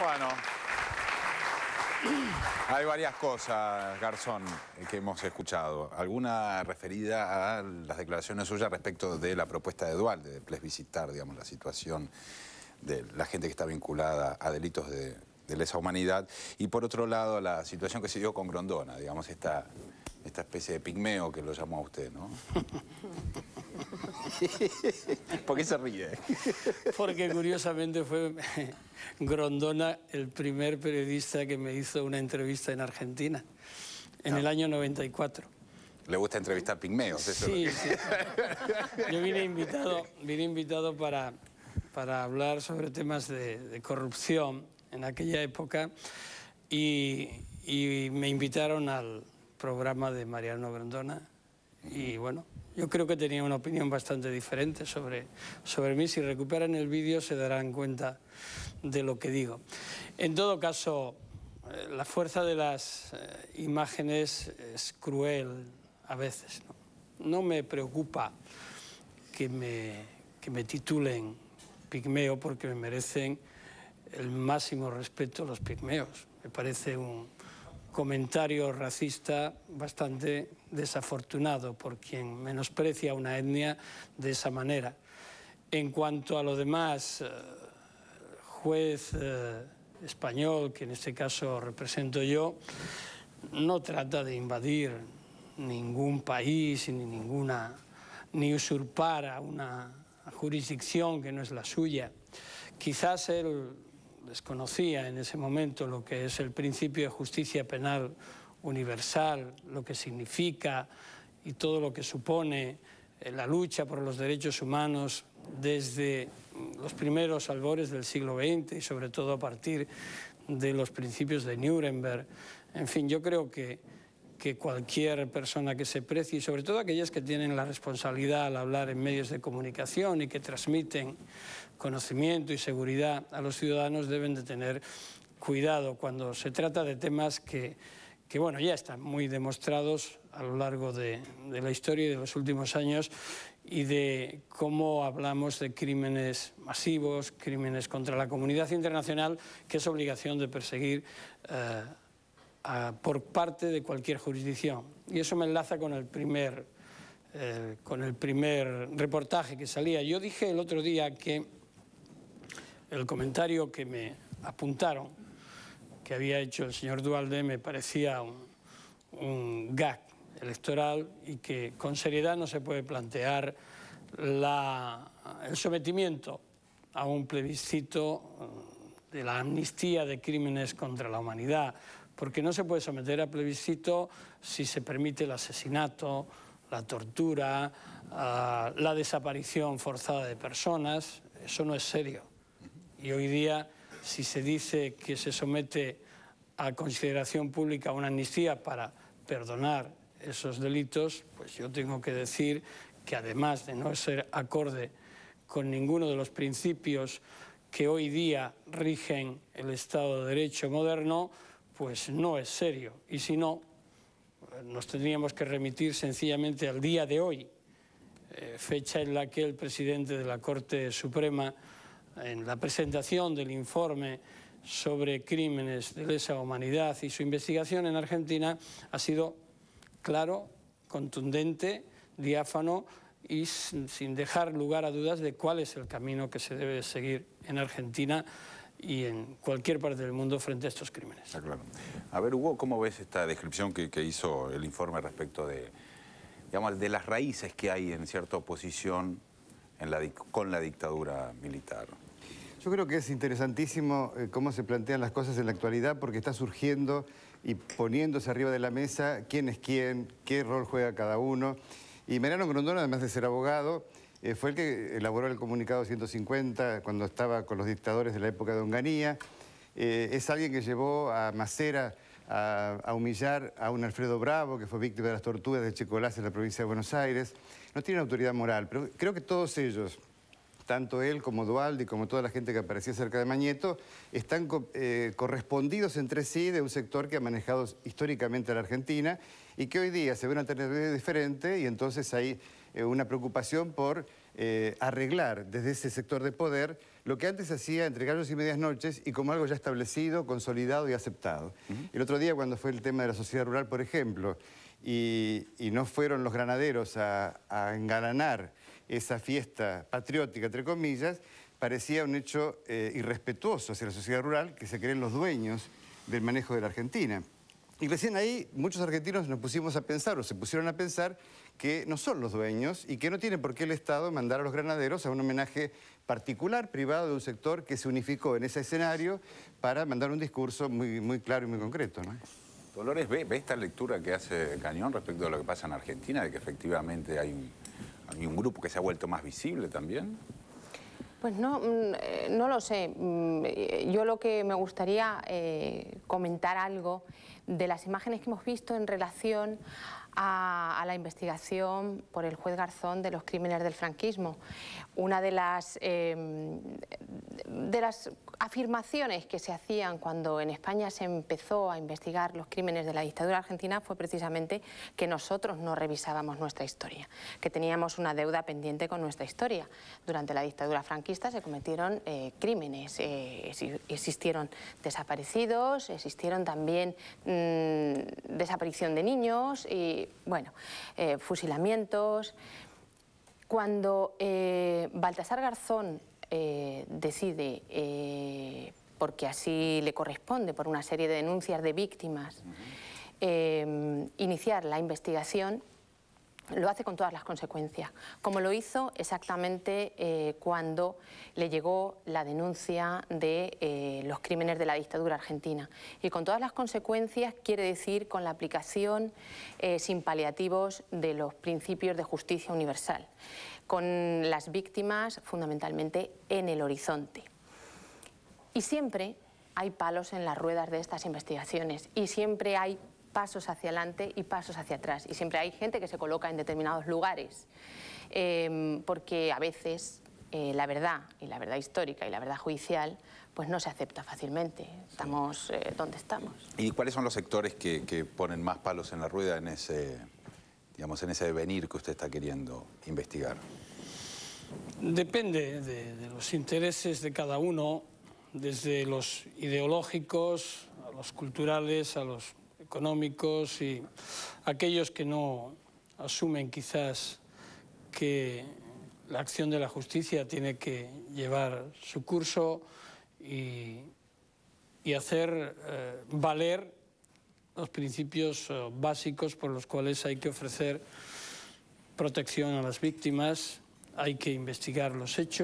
Bueno. Hay varias cosas, Garzón, que hemos escuchado. Alguna referida a las declaraciones suyas respecto de la propuesta de Dualde, de plebiscitar, digamos, la situación de la gente que está vinculada a delitos de, lesa humanidad. Y por otro lado, la situación que se dio con Grondona, digamos, esta, esta especie de pigmeo que lo llamó a usted, ¿no? ¿Por qué se ríe? Porque curiosamente fue Grondona el primer periodista que me hizo una entrevista en Argentina, en el año 94. ¿Le gusta entrevistar pigmeos? sí, sí. Yo vine invitado, vine invitado para, para hablar sobre temas de, corrupción en aquella época y, y me invitaron al programa de Mariano Grondona y bueno, yo creo que tenía una opinión bastante diferente sobre, sobre mí. Si recuperan el vídeo se darán cuenta de lo que digo. En todo caso, eh, la fuerza de las eh, imágenes es cruel a veces. No, me preocupa que me, que me titulen pigmeo porque me merecen el máximo respeto los pigmeos. Me parece un, comentario racista bastante desafortunado por quien menosprecia una etnia de esa manera. En cuanto a lo demás, eh, juez eh, español, que en este caso represento yo, no trata de invadir ningún país ni ninguna ni usurpar a una jurisdicción que no es la suya. Quizás él desconocía en ese momento lo que es el principio de justicia penal universal, lo que significa y todo lo que supone eh, la lucha por los derechos humanos desde los primeros albores del siglo XX y sobre todo a partir de los principios de Nuremberg. En fin, yo creo que, que cualquier persona que se precie, y sobre todo aquellas que tienen la responsabilidad al hablar en medios de comunicación y que transmiten conocimiento y seguridad a los ciudadanos deben de tener cuidado cuando se trata de temas que, que bueno, ya están muy demostrados a lo largo de, de, la historia y de los últimos años y de cómo hablamos de crímenes masivos, crímenes contra la comunidad internacional, que es obligación de perseguir eh, por parte de cualquier jurisdicción. Y eso me enlaza con el primer, eh, con el primer reportaje que salía. Yo dije el otro día que el comentario que me apuntaron que había hecho el señor Dualde me parecía un, gag electoral y que con seriedad no se puede plantear el sometimiento a un plebiscito eh, de la amnistía de crímenes contra la humanidad, porque no se puede someter a plebiscito si se permite el asesinato, la tortura, ah, la desaparición forzada de personas, eso no es serio. Y hoy día, si se dice que se somete a consideración pública una amnistía para perdonar esos delitos, pues yo tengo que decir que además de no ser acorde con ninguno de los principios que hoy día rigen el Estado de Derecho moderno, pues no es serio. Y si no, nos tendríamos que remitir sencillamente al día de hoy, eh, fecha en la que el presidente de la Corte Suprema en la presentación del informe sobre crímenes de lesa humanidad y su investigación en Argentina ha sido claro, contundente, diáfano y sin dejar lugar a dudas de cuál es el camino que se debe seguir en Argentina y en cualquier parte del mundo frente a estos crímenes. claro. A ver, Hugo, ¿cómo ves esta descripción que, hizo el informe respecto de, digamos, de las raíces que hay en cierta oposición con la dictadura militar? Yo creo que es interesantísimo eh, cómo se plantean las cosas en la actualidad porque está surgiendo y poniéndose arriba de la mesa quién es quién, qué rol juega cada uno. Y Mariano Grondona, además de ser abogado, eh, fue el que elaboró el comunicado 150 cuando estaba con los dictadores de la época de Onganía. Eh, es alguien que llevó a Macera a, humillar a un Alfredo Bravo, que fue víctima de las torturas de Checolás en la provincia de Buenos Aires. No tiene autoridad moral, pero creo que todos ellos, tanto él como Dualdi, como toda la gente que aparecía cerca de Mañeto, están eh, correspondidos entre sí de un sector que ha manejado históricamente a la Argentina y que hoy día se ve una alternativa diferente y entonces hay eh, una preocupación por eh, arreglar desde ese sector de poder lo que antes se hacía entre gallos y medias noches y como algo ya establecido, consolidado y aceptado. El otro día cuando fue el tema de la sociedad rural, por ejemplo, y, no fueron los granaderos a, a engalanar esa fiesta patriótica, entre comillas, parecía un hecho eh, irrespetuoso hacia la sociedad rural que se creen los dueños del manejo de la Argentina. Y recién ahí muchos argentinos nos pusimos a pensar o se pusieron a pensar que no son los dueños y que no tiene por qué el Estado mandar a los granaderos a un homenaje particular, privado de un sector que se unificó en ese escenario para mandar un discurso muy, muy claro y muy concreto. Dolores, ¿ve, esta lectura que hace Cañón respecto a lo que pasa en Argentina, de que efectivamente hay un grupo que se ha vuelto más visible también? Pues no, mm, eh, no lo sé. Mm, eh, yo lo que me gustaría eh, comentar algo de las imágenes que hemos visto en relación a, la investigación por el juez Garzón de los crímenes del franquismo. Una de las, em, de las afirmaciones que se hacían cuando en España se empezó a investigar los crímenes de la dictadura argentina fue precisamente que nosotros no revisábamos nuestra historia, que teníamos una deuda pendiente con nuestra historia. Durante la dictadura franquista se cometieron eh, crímenes, eh, existieron desaparecidos, existieron también mm, desaparición de niños y bueno, eh, fusilamientos. Cuando eh, Baltasar Garzón eh, decide, porque así le corresponde por una serie de denuncias de víctimas, iniciar la investigación, lo hace con todas las consecuencias, como lo hizo exactamente eh, cuando le llegó la denuncia de eh, los crímenes de la dictadura argentina. Y con todas las consecuencias quiere decir con la aplicación eh, sin paliativos de los principios de justicia universal, con las víctimas fundamentalmente en el horizonte. Y siempre hay palos en las ruedas de estas investigaciones y siempre hay pasos hacia adelante y pasos hacia atrás. Y siempre hay gente que se coloca en determinados lugares, em, porque a veces eh, la verdad, y la verdad histórica y la verdad judicial, pues no se acepta fácilmente. Estamos eh, donde estamos. ¿Y cuáles son los sectores que, ponen más palos en la rueda en ese, digamos, en ese devenir que usted está queriendo investigar? Depende de los intereses de cada uno, desde los ideológicos a los culturales, a los económicos y aquellos que no asumen quizás que la acción de la justicia tiene que llevar su curso y, hacer eh, valer los principios eh, básicos por los cuales hay que ofrecer protección a las víctimas, hay que investigar los hechos.